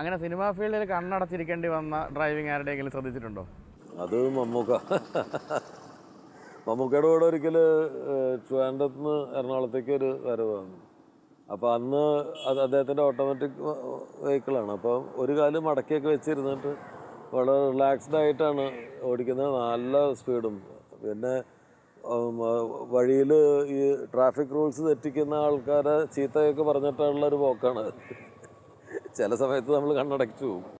അങ്ങനെ സിനിമാ ഫീൽഡിൽ കണ്ണടച്ചിരിക്കേണ്ടി വന്ന ഡ്രൈവിംഗ് ആരുടെയെങ്കിലും ശ്രദ്ധിച്ചിട്ടുണ്ടോ? അത് മമ്മൂക്ക. മമ്മൂക്കയുടെ കൂടെ ഒരിക്കൽ ട്രിവാൻഡ്രത്ത് നിന്ന് എറണാകുളത്തേക്ക് ഒരു വരവ് വന്നു. അപ്പോൾ അന്ന് അത് അദ്ദേഹത്തിന്റെ ഓട്ടോമാറ്റിക് വെഹിക്കിളാണ് അപ്പോൾ ഒരു കാൽ മടക്കിയൊക്കെ വെച്ചിരുന്നിട്ട് വളരെ റിലാക്സ്ഡ് ആയിട്ടാണ് ഓടിക്കുന്നത്. നല്ല സ്പീഡും പിന്നെ വഴിയിൽ ഈ ട്രാഫിക് റൂൾസ് തെറ്റിക്കുന്ന ആൾക്കാരെ ചീത്തയൊക്കെ പറഞ്ഞിട്ടുള്ള ഒരു പോക്കാണ് ചില സമയത്ത് നമ്മൾ കണ്ണടച്ചു പോകും.